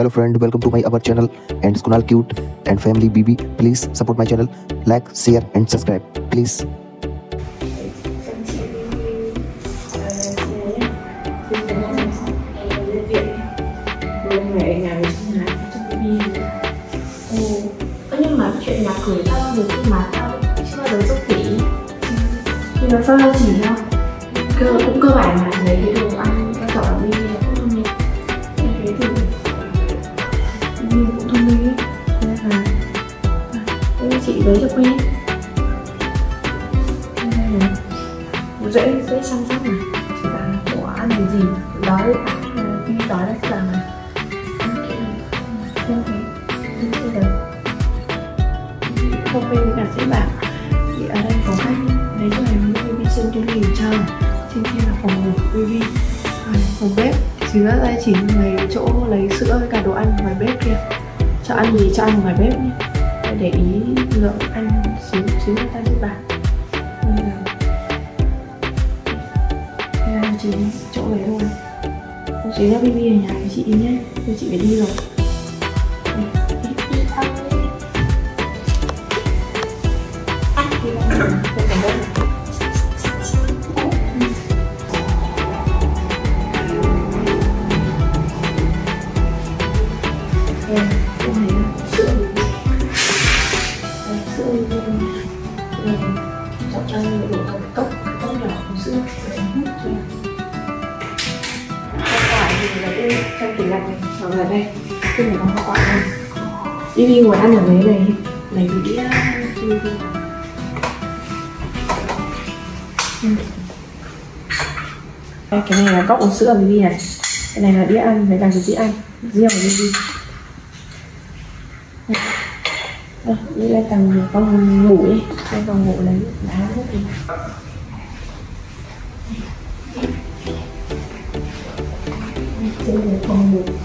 hello friend welcome to my our channel and Kunal cute and family bb please support my channel like share and subscribe. Please chị cho quen là dễ dễ chăm sóc mà. Chỉ là của ăn cái gì? Đói khi đói là sẽ làm thấy. Không được không bên cả sẽ bảo thì ở đây có khách. Lấy cho em baby xin cho lì chờ trên kia là phòng ngủ baby Rồi, phòng bếp chính là đây chỉ lấy chỗ lấy sữa với cả đồ ăn ngoài bếp kia. Cho ăn gì cho ăn ngoài bếp nhé để ý lượng ăn xíu xíu người ta giúp bạn. nên là nên là chỉ chỗ đấy thôi không chỉ ra bb ở nhà với chị nhé tôi chị phải đi rồi trong tủ lạnh này hoặc là đây cái này có họ đây đi đi ngồi ăn ở đấy này này đĩa đi đi đây, cái này là cốc uống sữa Vivi này cái này là đĩa ăn này là cái đĩa ăn riêng của Vivi đây, đi lên tầng con ngủ đi lên phòng ngủ lấy đá hết đi Thế này phòng ngủ đây.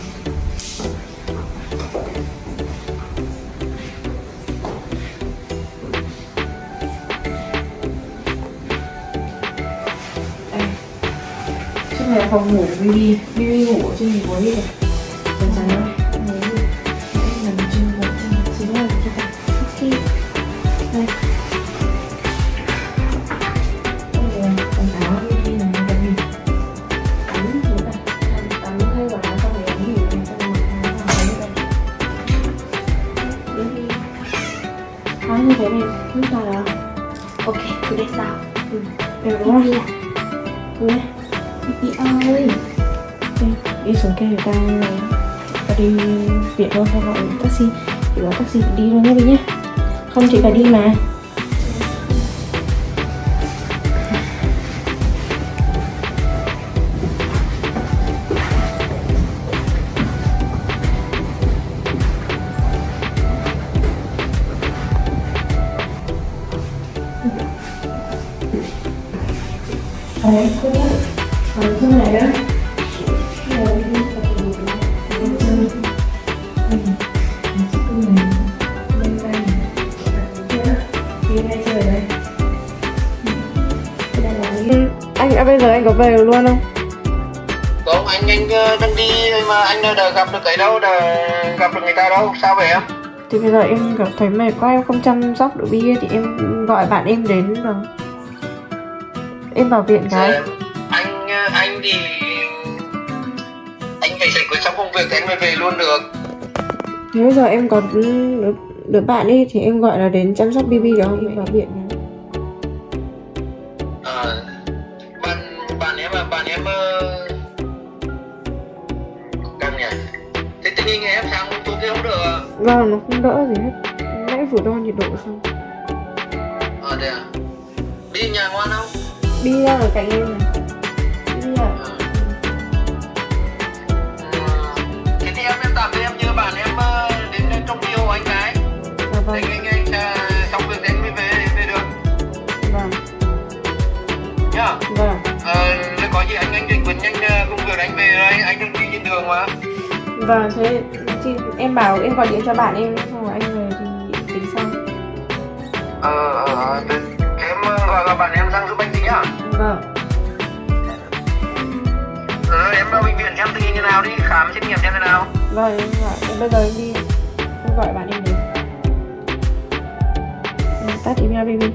Này là phòng ngủ Vivi Vivi ngủ ở trên này với đi chắn chắn đấy thế này không sao đâu ok cứ để sao ừ. đều đúng không? ừ. Đi ơi. Đi, xuống kia người ta ta đi viện luôn hay gọi taxi. Thì gọi taxi đi luôn nhé đi nhé. Không chị phải đi mà chơi đây. Ừ. Đây là đi. anh à, bây giờ anh có về luôn không Không, anh anh ờ, đang đi mà anh đã gặp được cái đâu, đã gặp được người ta đâu, sao vậy em? thì bây giờ em cảm thấy mệt quá em không chăm sóc được bia thì em gọi bạn em đến rồi em vào viện cái Dạ, Anh ờ, anh thì anh phải giải quyết xong công việc thì anh mới về luôn được. thế giờ em có đứa, đứa bạn đi thì em gọi là đến chăm sóc BB đó em vào viện này. Ờ, bạn bạn em à, bạn em ờ, căng nhỉ? Thế tình hình em sang kia không được à? vâng nó không đỡ gì hết nãy vừa đo nhiệt độ xong Ờ thế à? Đi nhà ngoan không? Đi ra ở cạnh em này đi ra Ờ. Ờ, Thế thì em em tạm em nhớ bạn em ờ, đến trong yêu anh cái. dạ vâng Anh anh anh xong việc đến mới về về được vâng nhá. vâng Ờ, có gì anh anh định quyết nhanh ờ, công việc anh về đây, anh đang đi trên đường mà. vâng thế thì em bảo em gọi điện cho bạn em xong rồi anh về thì tính sau Ờ, ờ, em ờ, gọi gọi bạn em sang giúp anh nhá. vâng. Để em vào bệnh viện xem tình hình như nào đi khám xét nghiệm xem thế nào. Vâng em gọi em bây giờ em đi. Em gọi bạn em đến Ừ, tắt email baby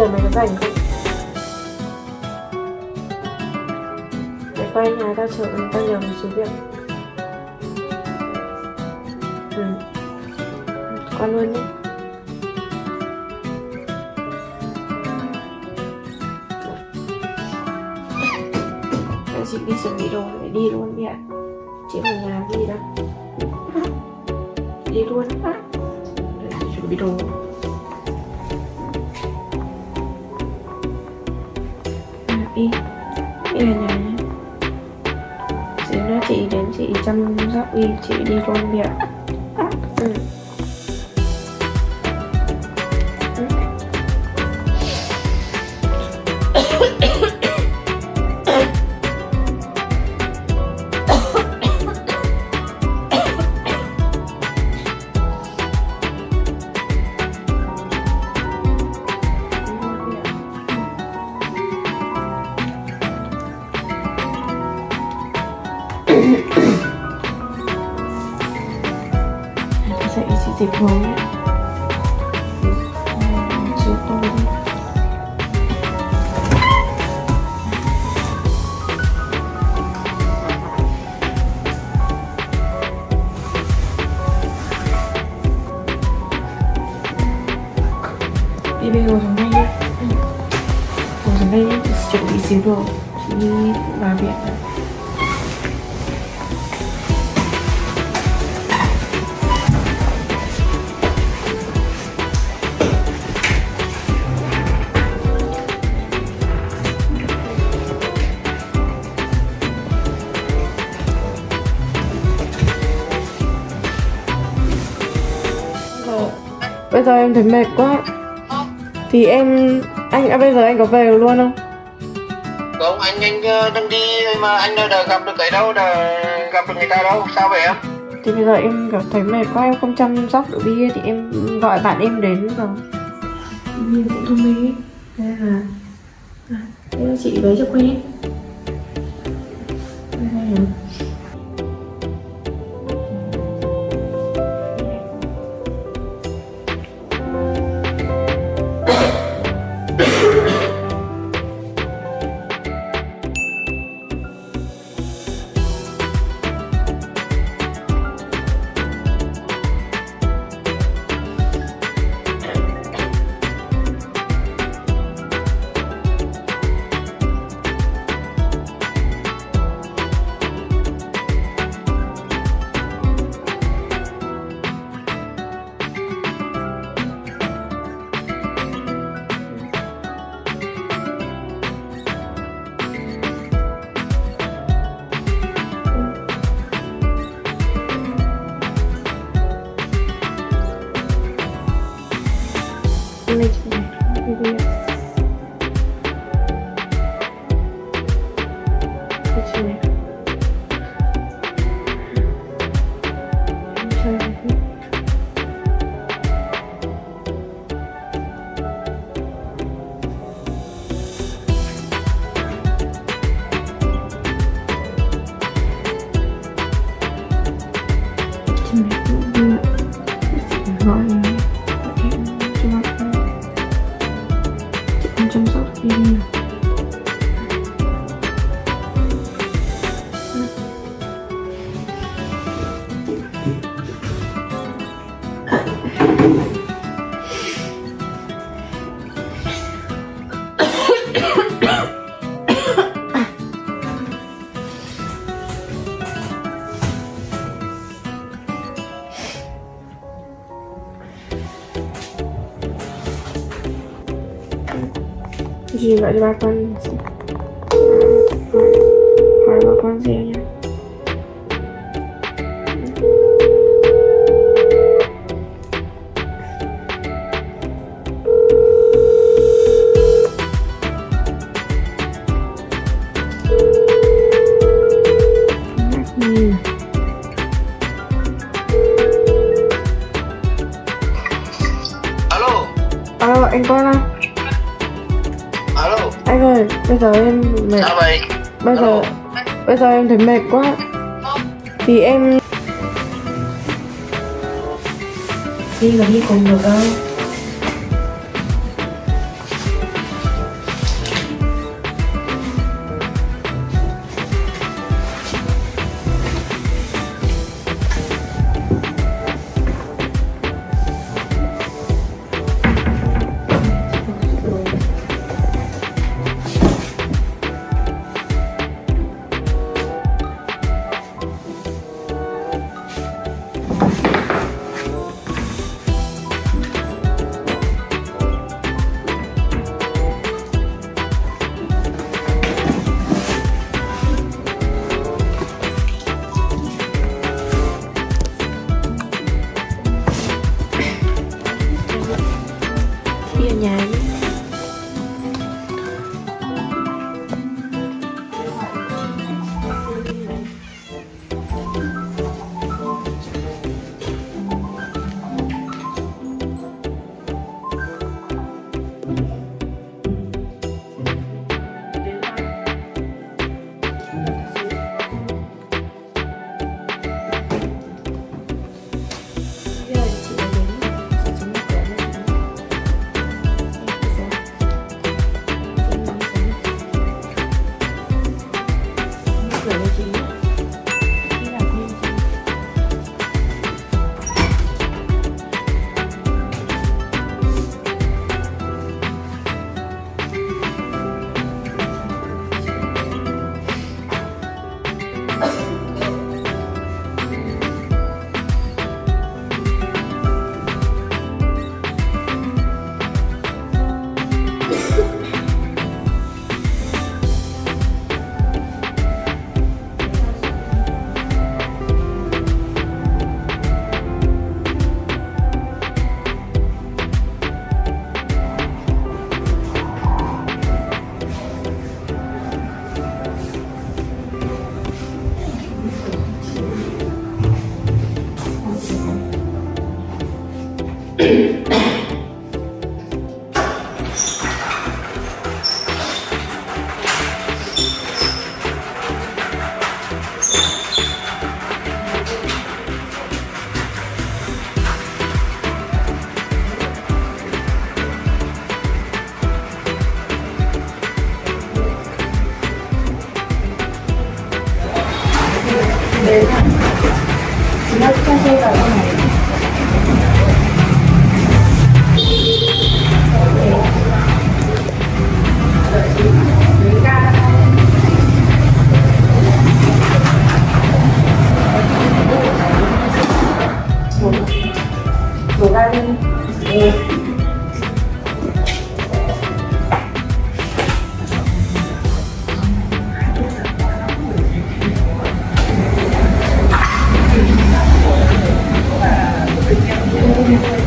giờ mày có rảnh không? để qua nhà tao chờ ừ, tao nhờ một số việc. Ừ. Qua luôn đi chị đi chuẩn bị đồ để đi luôn đi ạ. Chị ở nhà gì đâu. Đi luôn Để chị chuẩn bị đồ. Đi Nghĩ là nhà nhé Xíu nữa chị đến chị chăm sóc y chị đi công việc. Ừ. dịp ngồi tôi đi bây giờ xuống đây đi. Xuống đây đi chị chuẩn bị xíu đồ, chị đi vào viện. Giờ em thấy mệt quá. Thì em anh à, bây giờ anh có về được luôn không? Không anh anh ờ, đang đi mà anh đâu đã gặp được cái đâu đã gặp được người ta đâu sao vậy em? Thì bây giờ em cảm thấy mệt quá em không chăm sóc được bia thì em gọi bạn em đến rồi. Bia cũng thông minh ấy. Thế là à, chị lấy cho quen. Đây. Em lên chị này Đi chị không chăm sóc được em nào Chị gọi cho ba con hỏi, hỏi ba con gì bây giờ bây giờ em thấy mệt quá. Thì em đi mà đi cùng được đâu 違った生活になります。Đi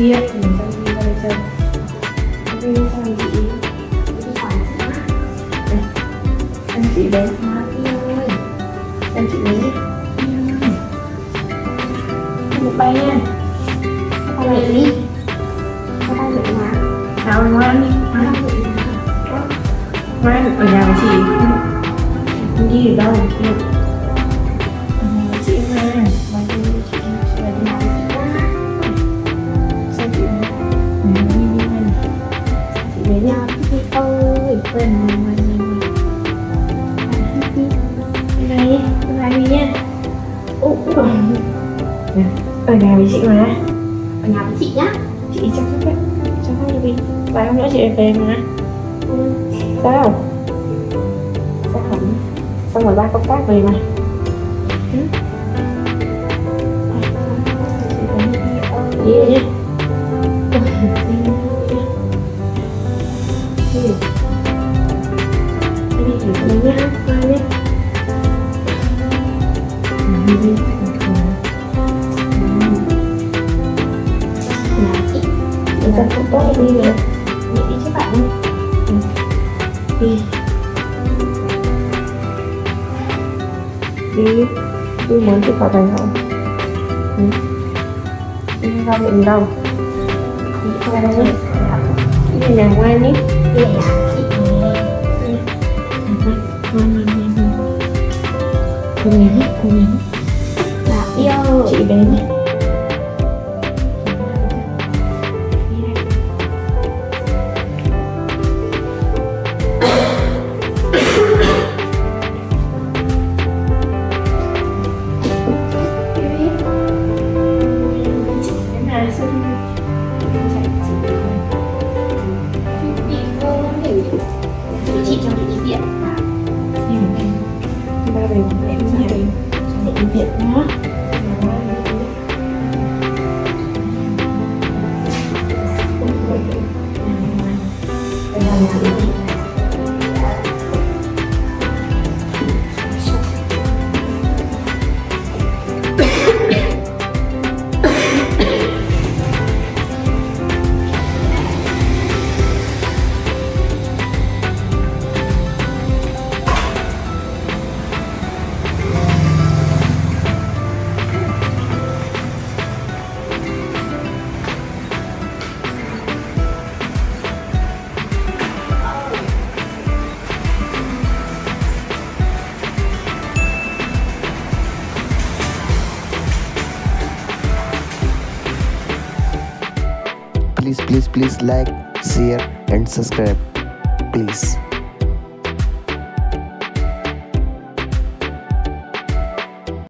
sáng đi mình sang đi ra đây chơi. Đi sang chị đi. Đây, anh chị bé hóa ơi anh chị lấy đi. Bay nha. Không được đi không bay được mà? Nào ngoan đi. Ngoan ngoan ở nhà của chị. Không đi được đâu. Được chị mà ở nhà với chị mà ở nhà với chị nhá. Chị chăm sóc đấy chăm sóc đi. Vài hôm nữa chị về mà. Sao? Sao xong rồi ba công tác về mà. Ừ. đi thành không? Ừ. đi ra viện đâu? Đi qua đây đi về nhà ngoan nhé. Đi về nhà cô hết cô hết dạ yêu. Chị đến. nhé please like share and subscribe please